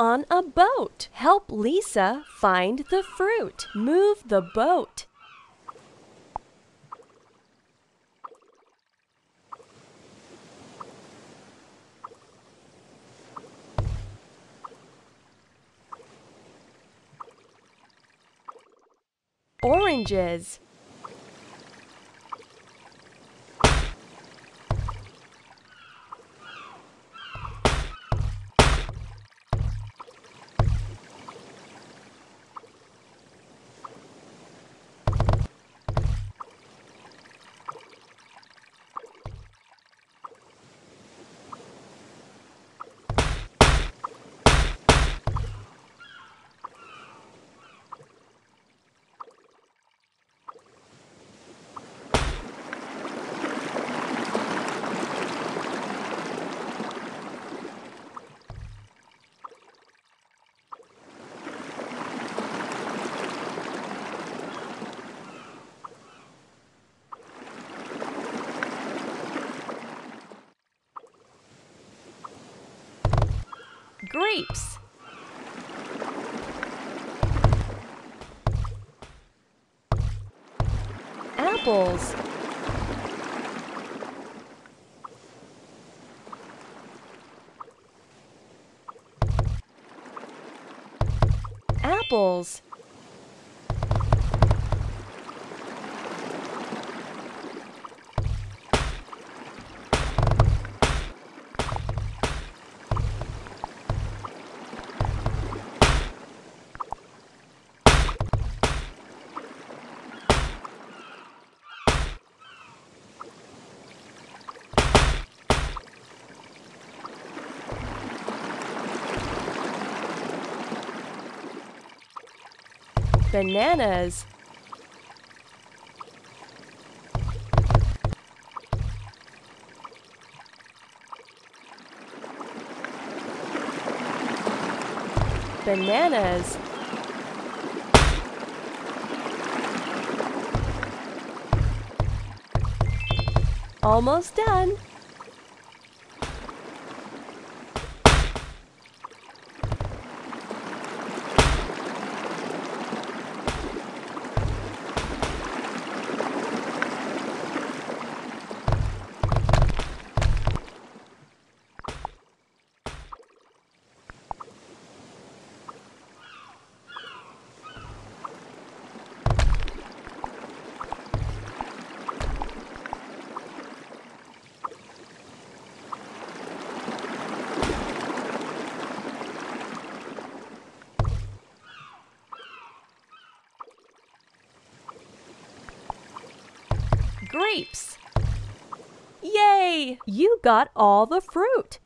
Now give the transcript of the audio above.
on a boat. Help Lisa find the fruit. Move the boat. Oranges. Grapes. Apples. Apples. Bananas. Bananas. Almost done. Grapes. Yay! You got all the fruit.